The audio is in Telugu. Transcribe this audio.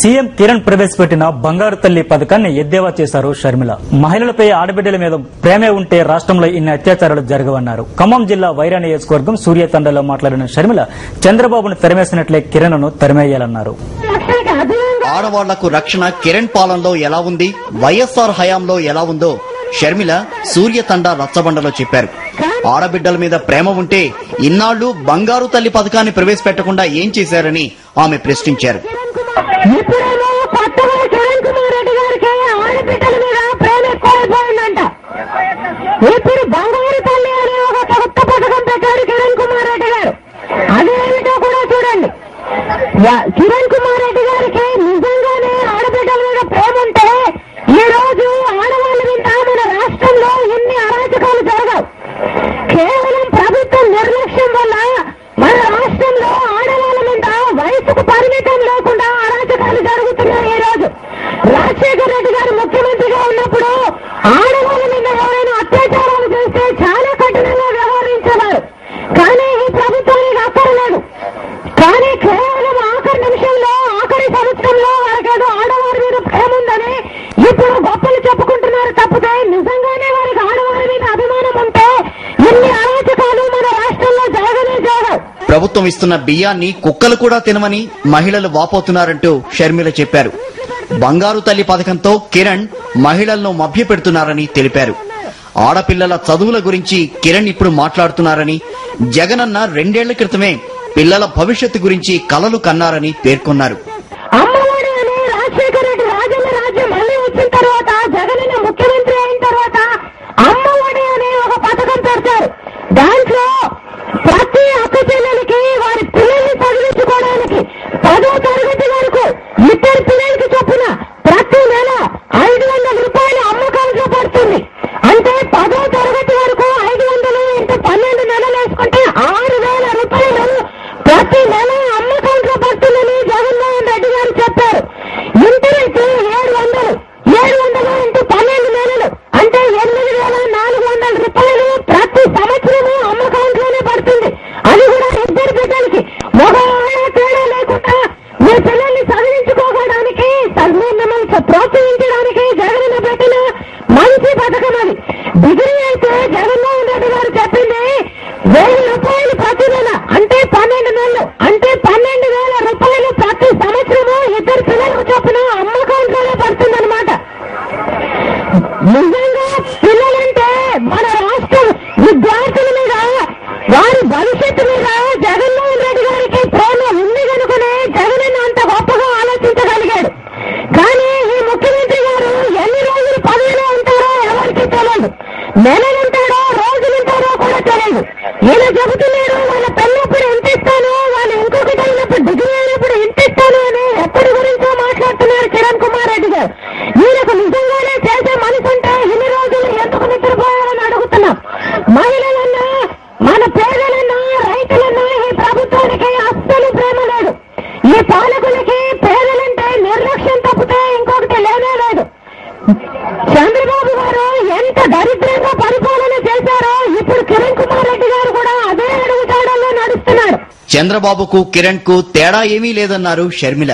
సీఎం కిరణ్ ప్రవేశపెట్టిన బంగారు తల్లి పథకాన్ని ఎద్దేవా చేశారు షర్మిల. మహిళలపై ఆడబిడ్డల మీద ప్రేమే ఉంటే రాష్ట్రంలో ఇన్ని అత్యాచారాలు జరగవన్నారు. ఖమ్మం జిల్లా వైరా నియోజకవర్గం సూర్యతండలో మాట్లాడిన షర్మిల చంద్రబాబును తరిమేసినట్లే కిరణ్ను తరిమేయాలన్నారు. ఆడవాళ్ళకు రక్షణ కిరణ్ పాలనలో ఎలా ఉంది? వైఎస్ఆర్ హయాంలో ఎలా ఉందో షర్మిల సూర్యతండ రచ్చబండలో చెప్పారు. ఆడబిడ్డల మీద ప్రేమ ఉంటే ఇన్నాళ్ళు బంగారు తల్లి పథకాన్ని ప్రవేశపెట్టకుండా ఏం చేశారని ఆమె ప్రశ్నించారు. ఇప్పుడేమో కొత్తగా కిరణ్ కుమార్ రెడ్డి గారికి ఆడబిడ్డల మీద ప్రేమ ఎక్కువైపోయిందంట. ఇప్పుడు బంగారు తల్లి అనే ఒక కొత్త పథకం పెట్టాడు కిరణ్ కుమార్ రెడ్డి గారు. అదేమిటో కూడా చూడండి. యా- కిరణ్ కుమార్ రెడ్డి గారికి నిజంగానే ఆడబిడ్డల మీద ప్రేమ ఉంటే ఈ రోజు ఆడవాళ్ళ మీద మన రాష్ట్రంలో ఎన్ని అరాచకాలు జరగవు కేవలం ప్రభుత్వ నిర్లక్ష్యం వల్ల మన రాష్ట్రంలో ఆడవాళ్ళ మీద వయసుకు పరిమితం లేకుండా అరాచకాలు జరుగుతున్నాయి ఈ రోజు. రాజశేఖర రెడ్డి గారు ముఖ్యమంత్రిగా ఉన్నప్పుడు ఆడవాళ్ళ మీద ఎవరైనా అత్యాచారాలు చేస్తే చాలా కఠినంగా వ్యవహరించేవారు. కానీ ఈ ప్రభుత్వానికి అక్కర్లేదు కానీ కేవలం ఆఖరి నిమిషంలో ఆఖరి సంవత్సరంలో వారికేదో ఆడవారి మీద ప్రేమ ఉందని ఇప్పుడు గొప్పలు చెప్పుకుంటున్నారు తప్పితే నిజంగానే వారికి ఆడవారి మీద అభిమానం ఉంటే ఇన్ని అరాచకాలు మన రాష్ట్రంలో జరగనే జరగవు ప్రభుత్వం ఇస్తున్న బియ్యాన్ని కుక్కలు కూడా తినమని మహిళలు వాపోతున్నారంటూ షర్మిల చెప్పారు. బంగారు తల్లి పథకంతో కిరణ్ మహిళలను మభ్యపెడుతున్నారని తెలిపారు. ఆడపిల్లల చదువుల గురించి కిరణ్ ఇప్పుడు మాట్లాడుతున్నారని జగనన్న రెండేళ్ళ క్రితమే పిల్లల భవిష్యత్తు గురించి కలలు కన్నారని పేర్కొన్నారు అమ్మఒడి అని రాజశేఖర రెడ్డి రాజన్న రాజ్యం మళ్ళీ వచ్చిన తర్వాత జగనన్న ముఖ్యమంత్రి అయిన తర్వాత అమ్మఒడి అనే ఒక పథకం పెడతారు దాంట్లో ప్రతి అక్క చెల్లెలకి వారి పిల్లల్ని చదివించుకోవడానికి పదో తరగతి వరకు ఇద్దరు పిల్లలకి చొప్పున ప్రతి నెల ఐదు వందల రూపాయలు అమ్మకాలుగా పడుతుంది అంటే పదో తరగతి వరకు ఐదు వందలు ఇంటూ పన్నెండు నెలలు వేసుకుంటే ఆరు వేల రూపాయలు ప్రతి నెల అమ్మకాలుగా పడుతుందని జగన్మోహన్ రెడ్డి గారు చెప్పారు ఇంటర్ అయితే ఏడు వందలు ఏడు వందలు ఇంటూ పన్నెండు నెలలు అంటే ఎనిమిది వేల నాలుగు వందల రూపాయలు ప్రతి సంవత్సరము అమ్మకాంట్లోనే పడుతుంది అది కూడా ఇద్దరు బిడ్డలకి మగ ఆడ తేడా లేకుండా మీ పిల్లల్ని చదివించుకోవడానికి స- మిమ్మల్ని ప్రోత్సహించడానికి జగన్ పెట్టిన మంచి డిగ్రీ అయితే జగన్మోహన్ రెడ్డి గారు చెప్పింది. వెయ్యి రూపాయలు ప్రతి నెల అంటే పన్నెండు నెలలు అంటే పన్నెండు వేల రూపాయలు ప్రతి సంవత్సరము ఇద్దరు పిల్లలకు చొప్పున అమ్మకాంట్లోనే పడుతుందన్నమాట. నిజంగా పిల్లలంటే మన రాష్ట్ర విద్యార్థుల మీద వారి భవిష్యత్తు మీద జగన్మోహన్ రెడ్డి గారికి ప్రేమ ఉంది కనుకనే జగన్ అంత గొప్పగా ఆలోచించగలిగాడు కానీ ఈ ముఖ్యమంత్రి గారు ఎన్ని రోజులు పదవిలో ఉంటారో ఎవరికి తెలియదు నెలలు ఉంటాడో రోజులు ఉంటారో కూడా తెలియదు. ఈయన చెబుతున్నాడు వాళ్ళ పెళ్ళప్పుడు ఎంత ఇస్తాను? వాళ్ళు ఇంకొకటి అయినప్పుడు డిగ్రీ అయినప్పుడు ఎంత ఇస్తాను అని ఎప్పటి గురించో మాట్లాడుతున్నారు కిరణ్ కుమార్ రెడ్డి గారు. ఈయనకు నిజంగానే చేసే మనసు అంటే ఇన్ని రోజులు ఎందుకు నిద్రపోయాలని అడుగుతున్నాం. మహిళలన్నా మన పేదలన్నా రైతులన్నా ఈ ప్రభుత్వానికి అస్సలు ప్రేమ లేదు ఈ పాలకులకి పేదలంటే నిర్లక్ష్యం తప్పితే ఇంకొకటి లేనే లేదు చంద్రబాబు గారు ఎంత దరిద్రంగా పరిపాలన చేశారో ఇప్పుడు కిరణ్ కుమార్ రెడ్డి గారు కూడా అదే అడుగుతాడల్లో నడుస్తున్నారు చంద్రబాబుకు కిరణ్కు తేడా ఏమీ లేదన్నారు షర్మిల.